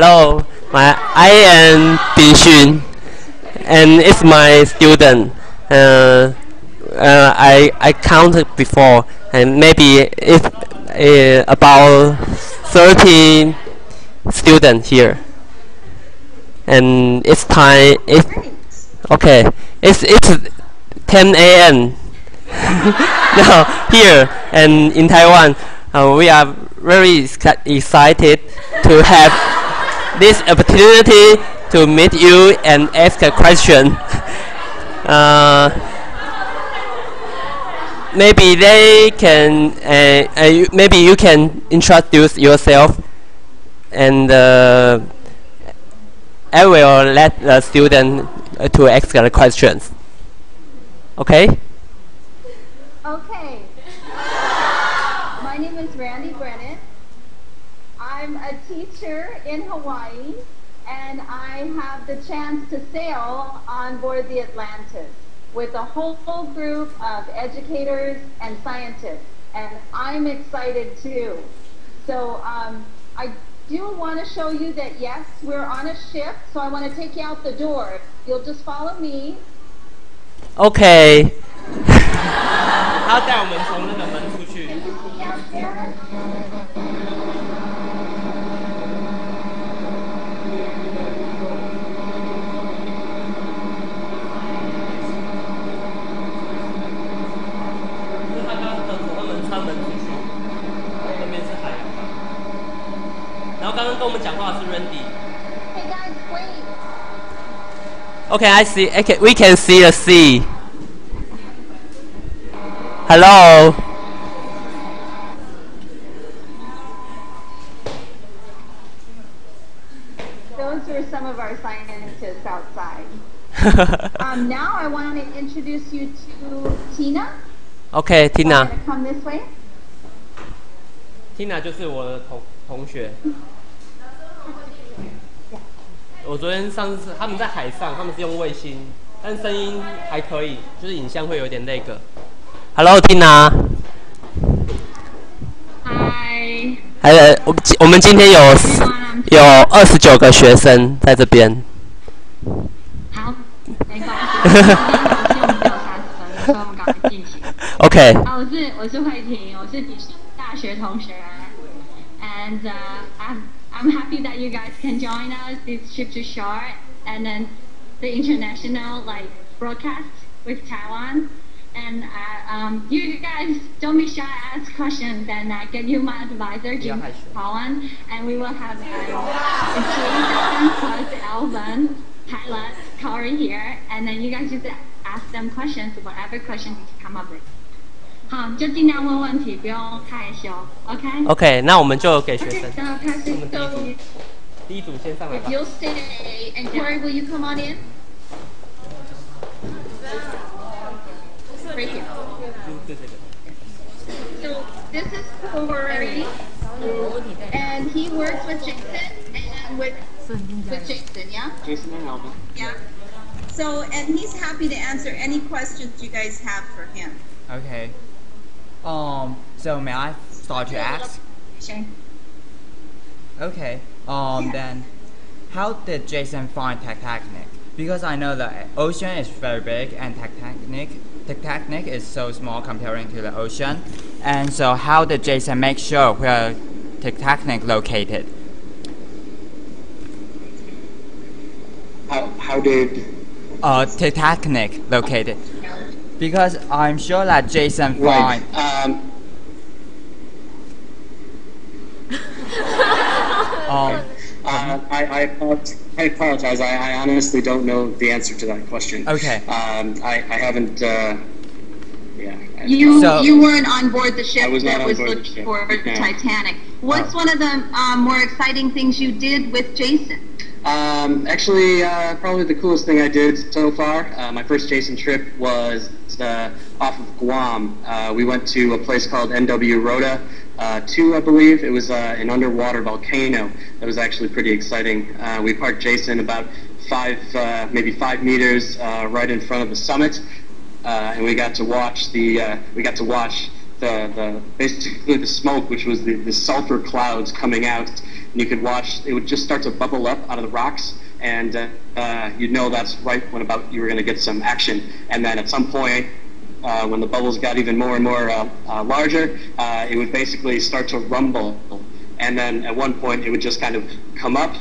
Hello, my I am Bin Xun, and it's my student. Uh, uh, I I counted before, and maybe it's uh, about 30 students here. And it's time. It's okay. It's it's 10 a.m. now here and in Taiwan, uh, we are very excited to have this opportunity to meet you and ask a question. Uh, maybe they can, uh, uh, maybe you can introduce yourself, and uh, I will let the student uh, to ask the questions. Okay. My name is Randy Brennan. I'm a teacher in Hawaii, and I have the chance to sail on board the Atlantis with a whole, whole group of educators and scientists, and I'm excited too. So um, I do want to show you that yes, we're on a ship, so I want to take you out the door. You'll just follow me. Okay. Can out? 跟我们讲话的是 Randy。 Hey guys, wait. Okay, I see. Okay, we can see the sea. Hello. Those are some of our scientists outside. Um, now I want to introduce you to Tina. okay, I'm Tina. gonna come this way. Tina 就是我的同同学。 我昨天上次他们在海上，他们是用卫星，但声音还可以，就是影像会有点那个。Hello Tina，Hi. 还有我们今我们今天有有二十九个学生在这边。好，没关系，有限我们只有三十分，所以我们赶快进行。OK，啊，我是我是慧婷，我是大学同学，and uh, I'm I'm happy that you guys can join us. This trip to short, and then the international like broadcast with Taiwan. And uh, um, you guys don't be shy, ask questions, and uh, get you my advisor, Jim Yeah, and we will have uh, a Jane plus Alvin, pilot, Corey here, and then you guys just ask them questions, whatever questions you can come up with. 好，就尽量问问题，不用害羞，OK？ OK，那我们就给学生 Okay, now pass it. 我们第一 So 组，第一组先上来 if 吧。 you'll stay, and Corey, will you come on in? Right here. 就这个。 So this is Corey, and he works with Jason and with with Jason, yeah. Jason and Alvin. Yeah. So and he's happy to answer any questions you guys have for him. Okay. Um. So may I start to ask? Shane. Okay. Um. Yeah. Then, how did Jason find Titanic? Because I know the ocean is very big and Titanic, Titanic is so small comparing to the ocean. And so, how did Jason make sure where Titanic located? How, how did Uh, Titanic located. Because I'm sure that Jason right? find. Um, Um. uh, I, I, apologize- I apologize. I, I honestly don't know the answer to that question. Okay. Um, I, I haven't. Uh, yeah. I- You So- you weren't on board the ship was that was the looking for the No. Titanic. What's Oh. one of the um, more exciting things you did with Jason? Um, actually, uh, probably the coolest thing I did so far. Uh, my first Jason trip was uh, off of Guam. Uh, we went to a place called NW Rota uh, 2, I believe. It was uh, an underwater volcano. That was actually pretty exciting. We parked Jason about five, maybe five meters right in front of the summit, and we got to watch the we got to watch the, the basically the smoke, which was the, the sulfur clouds coming out and you could watch. It would just start to bubble up out of the rocks, and uh, you'd know that's right when about you were going to get some action. And then at some point, uh, when the bubbles got even more and more uh, uh, larger, uh, it would basically start to rumble. And then at one point, it would just kind of come up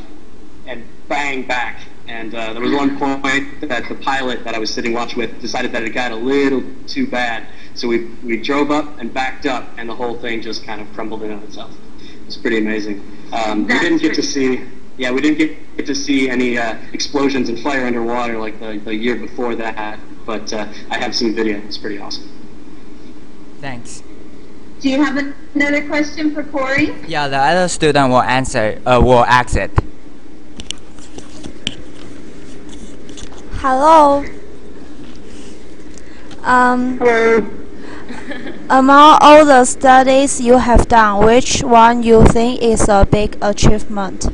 and bang back. And there was one point that the pilot that I was sitting watching with decided that it got a little too bad. So we, we drove up and backed up, and the whole thing just kind of crumbled in on itself. It was pretty amazing. Um, we didn't get to see, yeah, we didn't get, get to see any uh, explosions and fire underwater like the, the year before that. But uh, I have seen video. It's pretty awesome. Thanks. Do you have another question for Corey? Yeah, the other student will answer, uh, will ask it. Hello. Um, Hello. Among all the studies you have done, which one you think is a big achievement?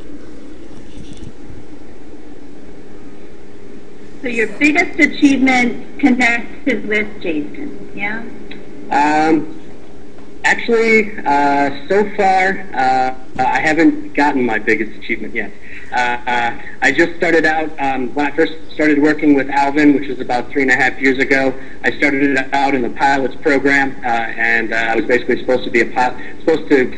So your biggest achievement connected with Jason, yeah? Um, actually, uh, so far, uh, I haven't gotten my biggest achievement yet. Uh, uh, I just started out, um, when I first started working with Alvin, which was about three and a half years ago, I started it out in the pilots program, uh, and uh, I was basically supposed to be a pilot, supposed to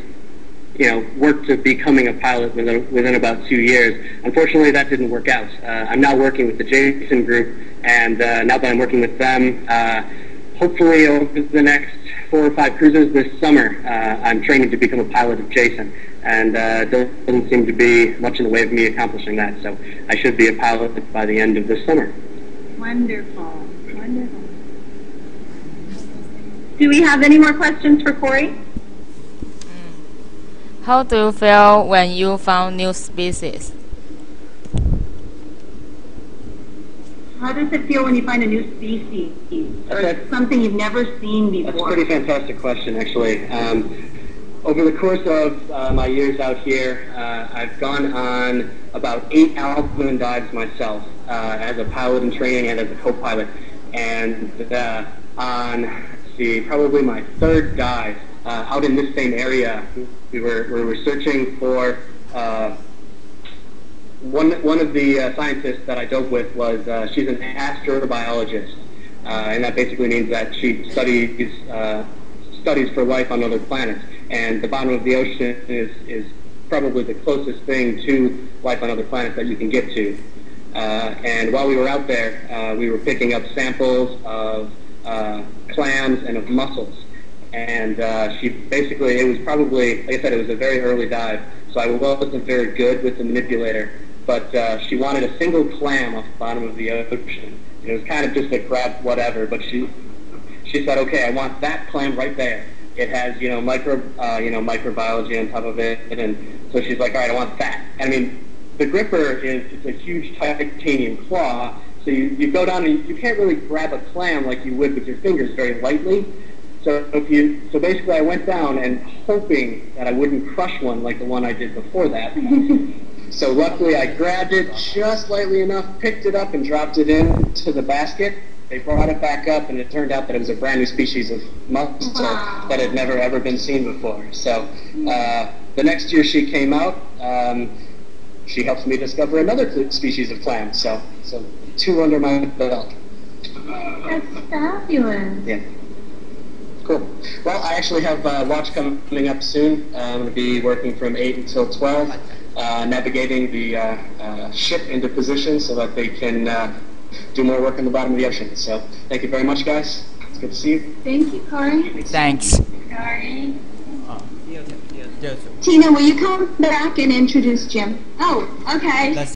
you know, work to becoming a pilot within, within about two years. Unfortunately, that didn't work out. Uh, I'm now working with the Jason Group, and uh, now that I'm working with them, uh, hopefully over the next four or five cruises this summer, uh, I'm training to become a pilot of Jason. And uh, there doesn't seem to be much in the way of me accomplishing that, so I should be a pilot by the end of this summer. Wonderful, wonderful. Do we have any more questions for Corey? How do you feel when you found new species? How does it feel when you find a new species or Okay. something you've never seen before? That's a pretty fantastic question, actually. Um, over the course of uh, my years out here, uh, I've gone on about eight Alvin dives myself uh, as a pilot in training and as a co-pilot. And uh, on, see, probably my third dive uh, out in this same area, we were, we were searching for uh, one one of the scientists that I dove with was she's an astrobiologist, and that basically means that she studies studies for life on other planets. And the bottom of the ocean is is probably the closest thing to life on other planets that you can get to. Uh, and while we were out there, uh, we were picking up samples of uh, clams and of mussels. And uh, she basically, it was probably, like I said, it was a very early dive, so I wasn't very good with the manipulator. But uh, she wanted a single clam off the bottom of the ocean. It was kind of just a grab whatever, but she she said, okay, I want that clam right there. It has, you know, micro, uh, you know, microbiology on top of it, and so she's like, all right, I want that. And I mean, the gripper is it's a huge titanium claw, so you, you go down and you, you can't really grab a clam like you would with your fingers very lightly. So if you, so basically, I went down and hoping that I wouldn't crush one like the one I did before that. So luckily, I grabbed it just lightly enough, picked it up, and dropped it into the basket. They brought it back up, and it turned out that it was a brand new species of mussel that had never ever been seen before. So uh, the next year she came out, um, she helped me discover another species of clam. So, so two under my belt. That's fabulous. Yeah. Cool. Well, I actually have uh, watch coming up soon. Uh, I'm going to be working from 8 until 12, uh, navigating the uh, uh, ship into position so that they can uh, do more work on the bottom of the ocean. So thank you very much, guys. It's good to see you. Thank you, Corey. Thanks. Sorry. Oh, Tina, will you come back and introduce Jim? Oh, okay. Let's